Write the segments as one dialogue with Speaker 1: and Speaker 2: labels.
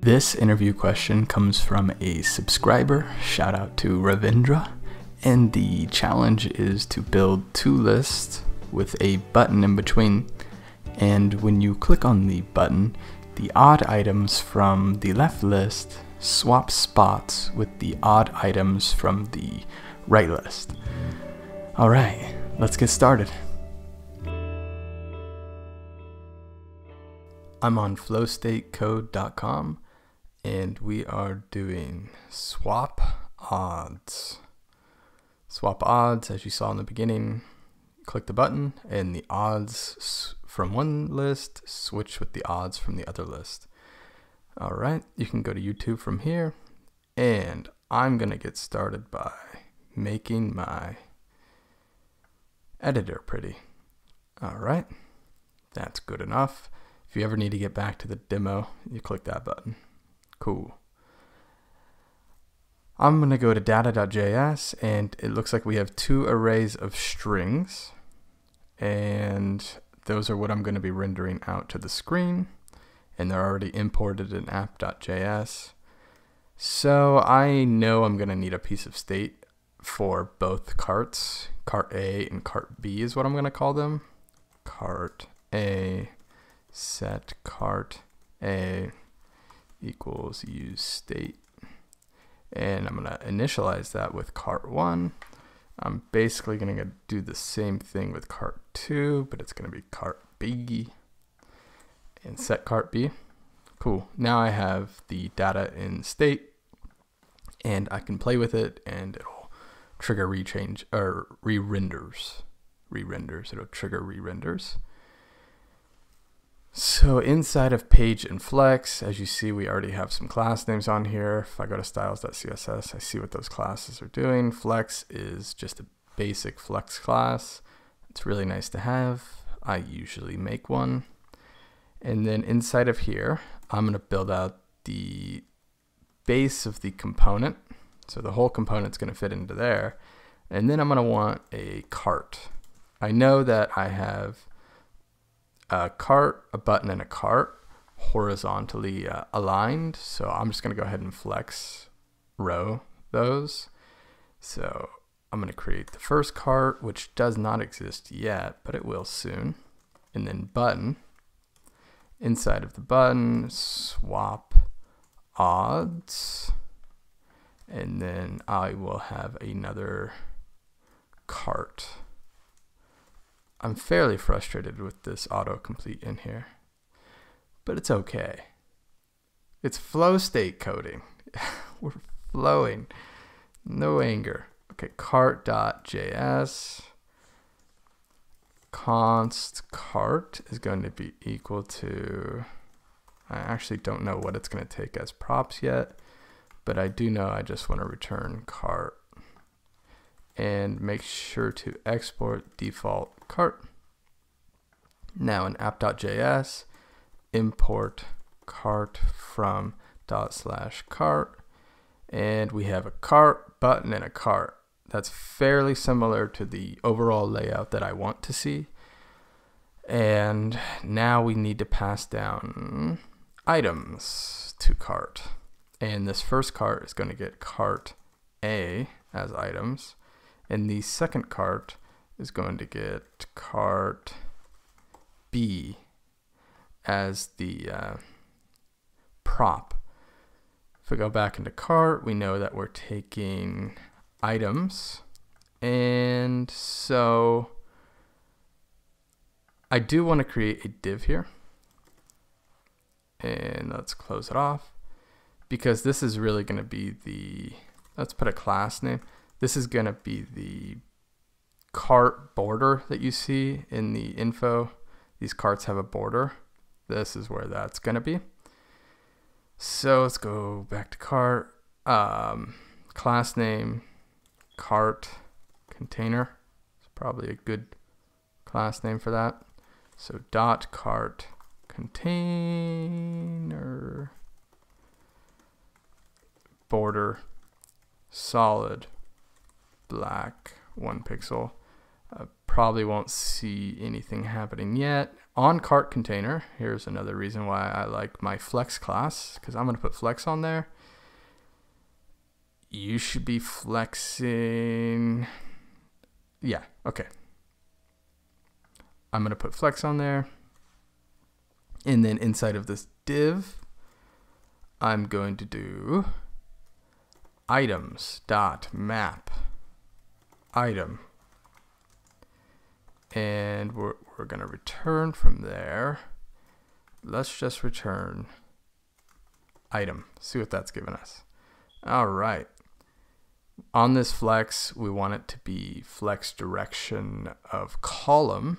Speaker 1: This interview question comes from a subscriber. Shout out to Ravindra. And the challenge is to build two lists with a button in between. And when you click on the button, the odd items from the left list swap spots with the odd items from the right list. All right, let's get started. I'm on flowstatecode.com and we are doing swap odds. Swap odds, as you saw in the beginning, click the button and the odds from one list switch with the odds from the other list. All right, you can go to YouTube from here and I'm gonna get started by making my editor pretty. All right, that's good enough. If you ever need to get back to the demo, you click that button. Cool. I'm going to go to data.js and it looks like we have two arrays of strings and those are what I'm going to be rendering out to the screen and they're already imported in app.js. So I know I'm going to need a piece of state for both carts. Cart A and cart B is what I'm going to call them. Cart A set cart A equals use state. And I'm going to initialize that with cart 1. I'm basically going to do the same thing with cart 2, but it's going to be cart B and set cart B. Cool. Now I have the data in state and I can play with it and it'll trigger rechange or re-renders. Re-renders. It'll trigger re-renders. So inside of page and flex, as you see, we already have some class names on here. If I go to styles.css, I see what those classes are doing. Flex is just a basic flex class. It's really nice to have. I usually make one. And then inside of here, I'm going to build out the base of the component. So the whole component's going to fit into there. And then I'm going to want a cart. I know that I have a cart, a button, and a cart horizontally uh, aligned. So I'm just going to go ahead and flex row those. So I'm going to create the first cart, which does not exist yet, but it will soon. And then button. Inside of the button, swap odds. And then I will have another cart. I'm fairly frustrated with this autocomplete in here, but it's okay. It's flow state coding. We're flowing. No anger. Okay, cart.js const cart is going to be equal to, I actually don't know what it's going to take as props yet, but I do know I just want to return cart and make sure to export default cart. Now in app.js, import cart from dot slash cart, and we have a cart button and a cart. That's fairly similar to the overall layout that I want to see. And now we need to pass down items to cart. And this first cart is going to get cart A as items. And the second cart is going to get cart B as the uh, prop. If we go back into cart, we know that we're taking items. And so I do want to create a div here. And let's close it off because this is really going to be the, let's put a class name. This is going to be the cart border that you see in the info. These carts have a border. This is where that's going to be. So let's go back to cart. Um, class name, cart container. It's probably a good class name for that. So dot cart container border solid black one pixel. Uh, probably won't see anything happening yet. on cart container, here's another reason why I like my flex class, because I'm going to put flex on there. You should be flexing. Yeah, okay. I'm going to put flex on there. And then inside of this div, I'm going to do items dot map item and we're, we're going to return from there. Let's just return item see what that's given us. All right. On this flex we want it to be flex direction of column.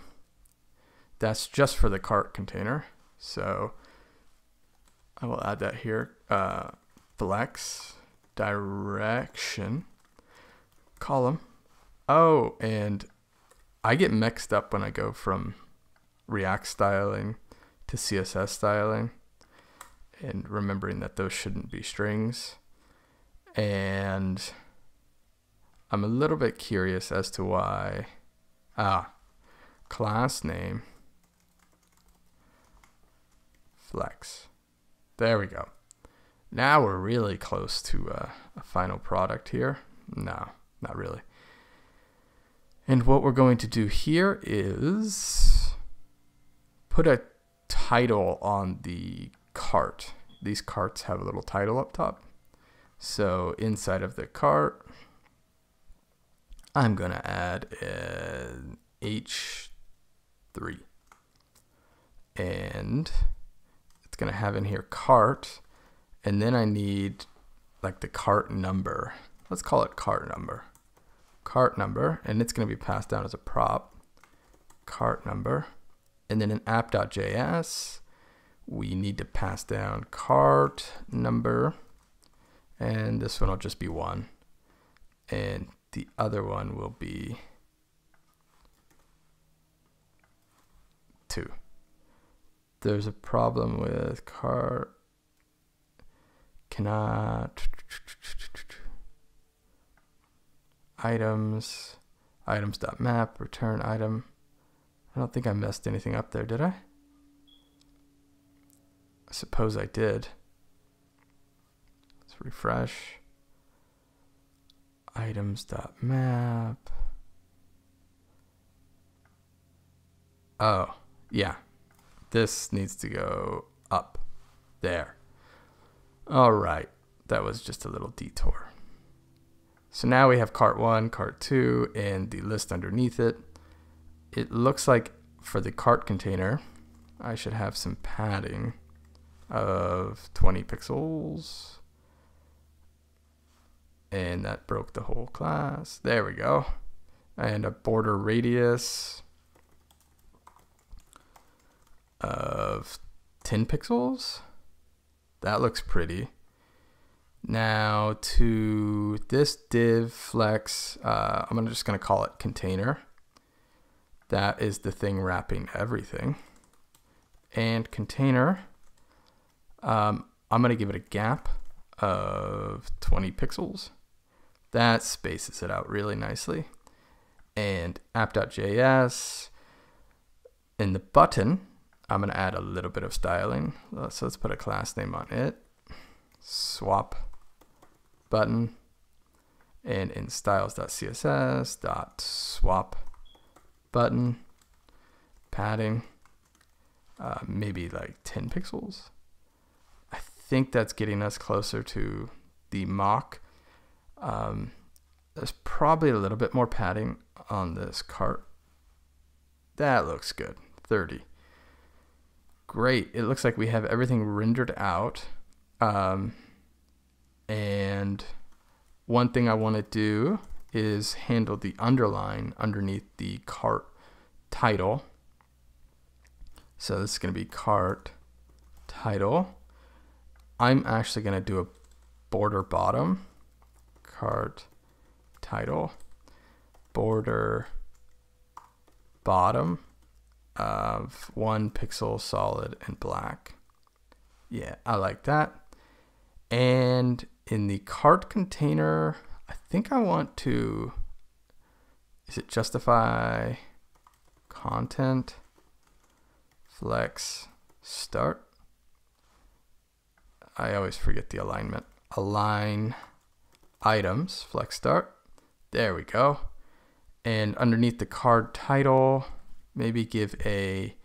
Speaker 1: That's just for the cart container. So I will add that here. Uh, flex direction column. Oh, and I get mixed up when I go from React styling to CSS styling and remembering that those shouldn't be strings. And I'm a little bit curious as to why. Ah, class name flex. There we go. Now we're really close to uh, a final product here. No, not really. And what we're going to do here is put a title on the cart. These carts have a little title up top. So inside of the cart, I'm going to add an H3. And it's going to have in here cart and then I need like the cart number. Let's call it cart number. Cart number, and it's going to be passed down as a prop. Cart number. And then in app.js, we need to pass down cart number. And this one will just be one. And the other one will be two. There's a problem with cart cannot items items.map return item. I don't think I messed anything up there did I? I suppose I did. Let's refresh. Items.map oh yeah. This needs to go up there. All right, that was just a little detour. So now we have cart one, cart two, and the list underneath it. It looks like for the cart container, I should have some padding of 20 pixels. And that broke the whole class. There we go. And a border radius of 10 pixels. That looks pretty. Now to this div flex, uh, I'm just going to call it container. That is the thing wrapping everything. And container, um, I'm going to give it a gap of 20 pixels. That spaces it out really nicely. And app.js, in the button, I'm going to add a little bit of styling. So let's put a class name on it. Swap button. And in styles.css dot swap button padding uh, maybe like 10 pixels. I think that's getting us closer to the mock. Um, there's probably a little bit more padding on this cart. That looks good. 30 great. It looks like we have everything rendered out. Um, and one thing I want to do is handle the underline underneath the cart title. So this is going to be cart title. I'm actually going to do a border bottom cart title border bottom of one pixel solid and black. Yeah, I like that. And in the cart container, I think I want to, is it justify content flex start. I always forget the alignment. Align items, flex start. There we go. And underneath the card title, maybe give a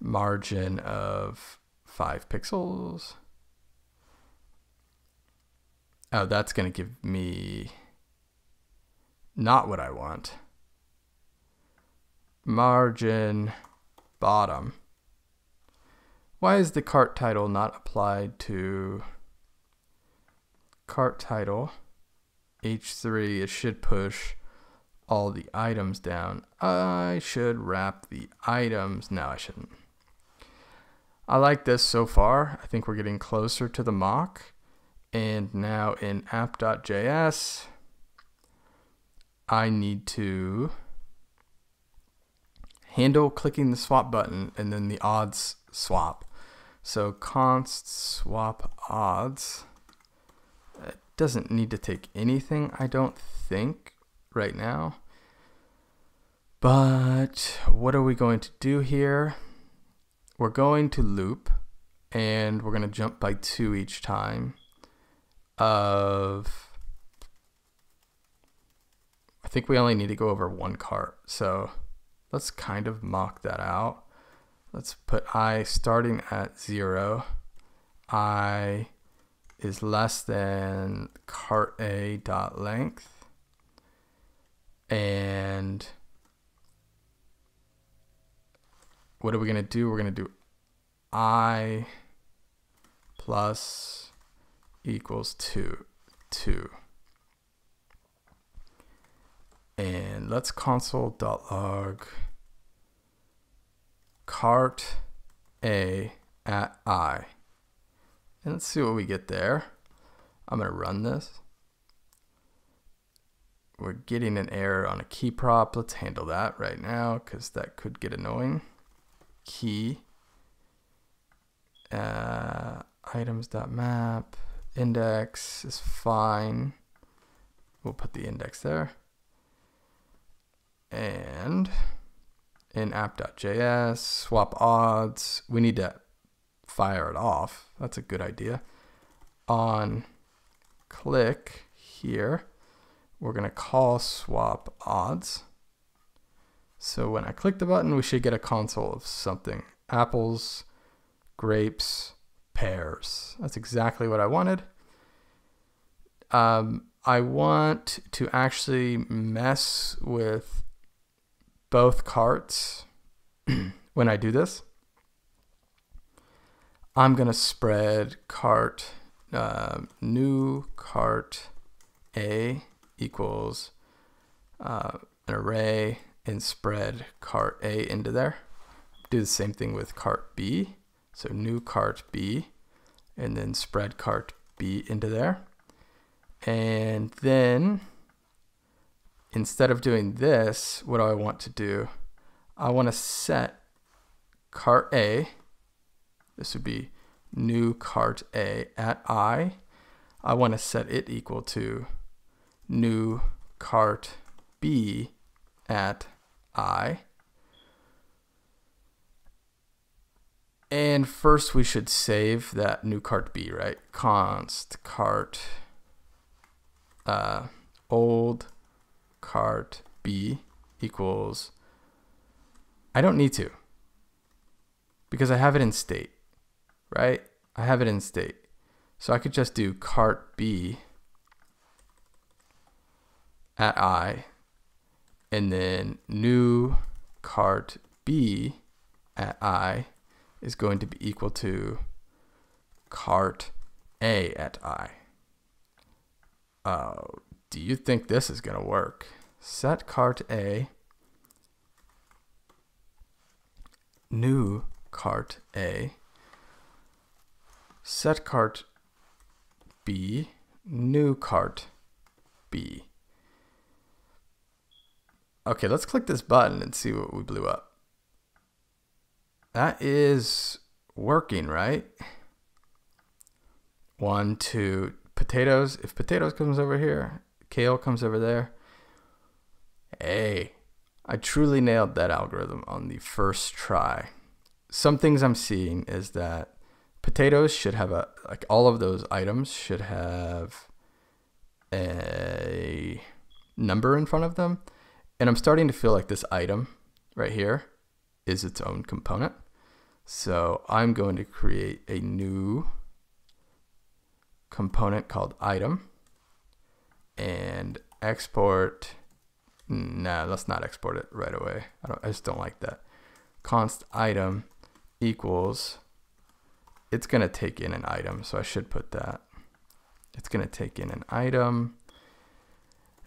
Speaker 1: margin of five pixels. Oh, that's going to give me not what I want. Margin bottom. Why is the cart title not applied to cart title H3? It should push all the items down. I should wrap the items. No, I shouldn't. I like this so far. I think we're getting closer to the mock. And now in app.js, I need to handle clicking the swap button and then the odds swap. So const swap odds. It doesn't need to take anything, I don't think, right now. But what are we going to do here? We're going to loop and we're going to jump by two each time of I think we only need to go over one cart. So let's kind of mock that out. Let's put i starting at 0. i is less than cart a dot length. And what are we going to do? We're going to do i plus equals 2. 2. And let's console.log cart a at i. And let's see what we get there. I'm going to run this. We're getting an error on a key prop. Let's handle that right now because that could get annoying. Key uh, items.map index is fine. We'll put the index there. And in app.js, swap odds. We need to fire it off. That's a good idea. On click here, we're going to call swap odds. So when I click the button, we should get a console of something. Apples, grapes, pears. That's exactly what I wanted. Um, I want to actually mess with both carts when I do this. I'm going to spread cart uh, new cart A equals uh, an array and spread cart A into there. Do the same thing with cart B. So new cart B and then spread cart B into there. And then instead of doing this, what do I want to do? I want to set cart A, this would be new cart A at I. I want to set it equal to new cart B at I. And first we should save that new cart B, right? Const cart uh, old cart B equals, I don't need to because I have it in state, right? I have it in state. So I could just do cart B at I and then new cart B at I is going to be equal to cart A at I. Oh, do you think this is going to work? Set cart A, new cart A, set cart B, new cart B. Okay, let's click this button and see what we blew up. That is working, right? One, two, potatoes. If potatoes comes over here, kale comes over there. Hey, I truly nailed that algorithm on the first try. some things I'm seeing is that potatoes should have a like all of those items should have a number in front of them. And I'm starting to feel like this item right here is its own component. So I'm going to create a new component called item and export. Nah, let's not export it right away. I don't. I just don't like that. Const item equals. It's gonna take in an item, so I should put that. It's gonna take in an item,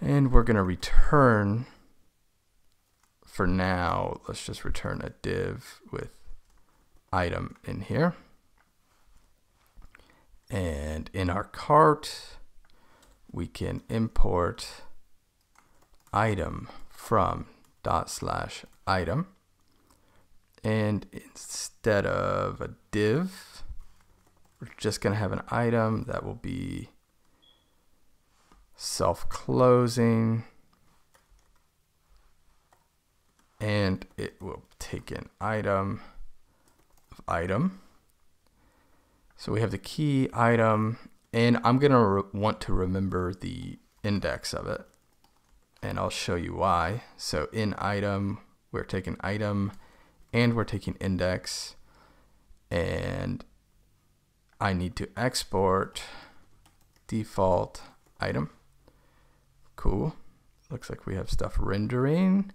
Speaker 1: and we're gonna return. For now, let's just return a div with item in here. And in our cart, we can import item from dot slash item. And instead of a div, we're just going to have an item that will be self-closing. And it will take an item of item. So we have the key item, and I'm going to want to remember the index of it. And I'll show you why. So in item, we're taking item and we're taking index. And I need to export default item. Cool. Looks like we have stuff rendering.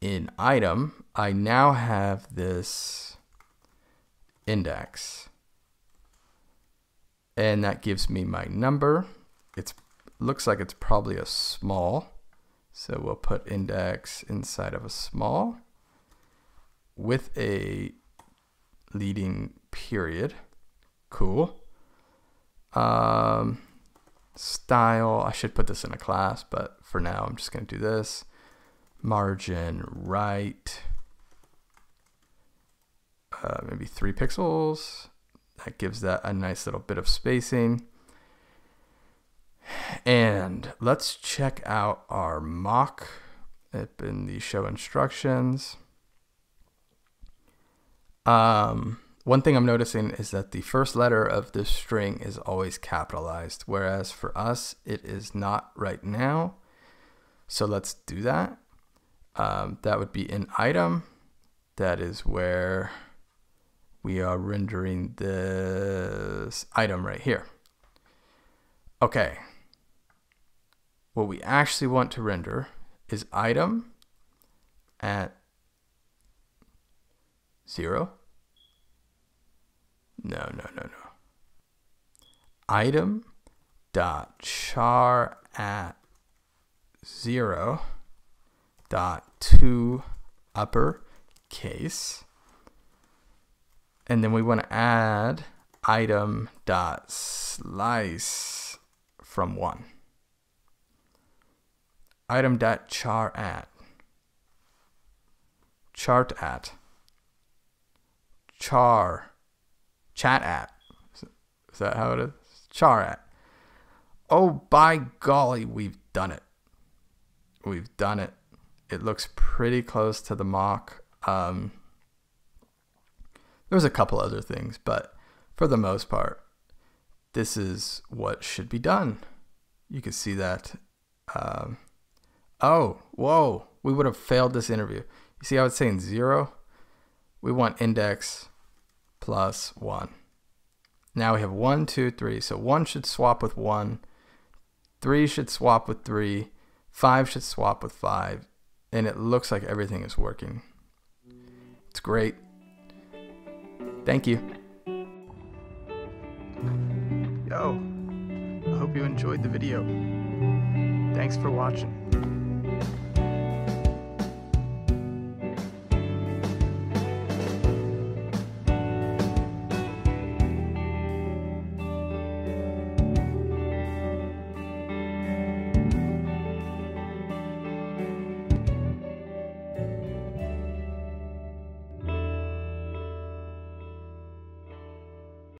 Speaker 1: In item, I now have this index and that gives me my number. It looks like it's probably a small, so we'll put index inside of a small with a leading period. Cool. Um, style, I should put this in a class, but for now I'm just going to do this. Margin right, uh, maybe three pixels. That gives that a nice little bit of spacing. And let's check out our mock up in the show instructions. Um, one thing I'm noticing is that the first letter of this string is always capitalized, whereas for us, it is not right now. So let's do that. Um, that would be an item. That is where we are rendering this item right here. Okay. What we actually want to render is item at zero. No, no, no, no. Item dot char at zero dot to upper case and then we want to add item dot slice from one. Item dot char at. Chart at. Char. Chat at. Is that how it is? Char at. Oh, by golly, we've done it. We've done it. It looks pretty close to the mock. Um, there's a couple other things, but for the most part, this is what should be done. You can see that. Um, oh, whoa, we would have failed this interview. You see how it's saying zero? We want index plus one. Now we have one, two, three. So one should swap with one, three should swap with three, five should swap with five, and it looks like everything is working. It's great. Thank you. Yo, I hope you enjoyed the video. Thanks for watching.